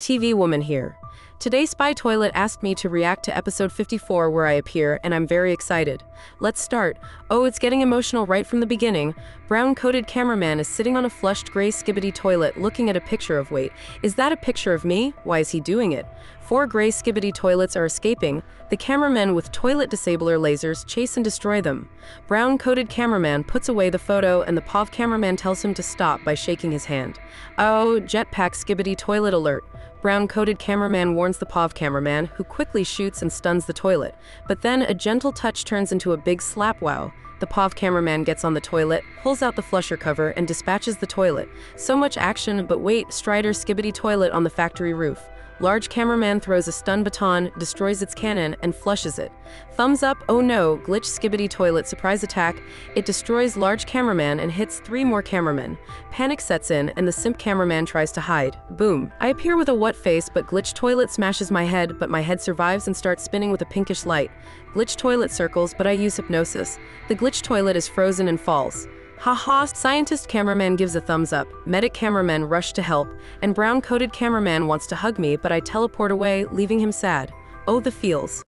TV Woman here. Today, Spy Toilet asked me to react to episode 54 where I appear, and I'm very excited. Let's start. Oh, it's getting emotional right from the beginning. Brown coated cameraman is sitting on a flushed gray skibidi toilet looking at a picture of wait. Is that a picture of me? Why is he doing it? Four gray skibidi toilets are escaping. The cameraman with toilet disabler lasers chase and destroy them. Brown coated cameraman puts away the photo, and the POV cameraman tells him to stop by shaking his hand. Oh, jetpack skibidi toilet alert. Brown coated cameraman warns the POV cameraman, who quickly shoots and stuns the toilet. But then a gentle touch turns into a big slap wow. The POV cameraman gets on the toilet, pulls out the flusher cover, and dispatches the toilet. So much action, but wait, Strider skibidi toilet on the factory roof. Large cameraman throws a stun baton, destroys its cannon, and flushes it. Thumbs up, oh no, glitch skibidi toilet surprise attack. It destroys large cameraman and hits three more cameramen. Panic sets in, and the simp cameraman tries to hide. Boom. I appear with a what face, but glitch toilet smashes my head, but my head survives and starts spinning with a pinkish light. Glitch toilet circles, but I use hypnosis. The glitch toilet is frozen and falls. Haha, scientist cameraman gives a thumbs up, medic cameraman rush to help, and brown coated cameraman wants to hug me, but I teleport away, leaving him sad. Oh, the feels.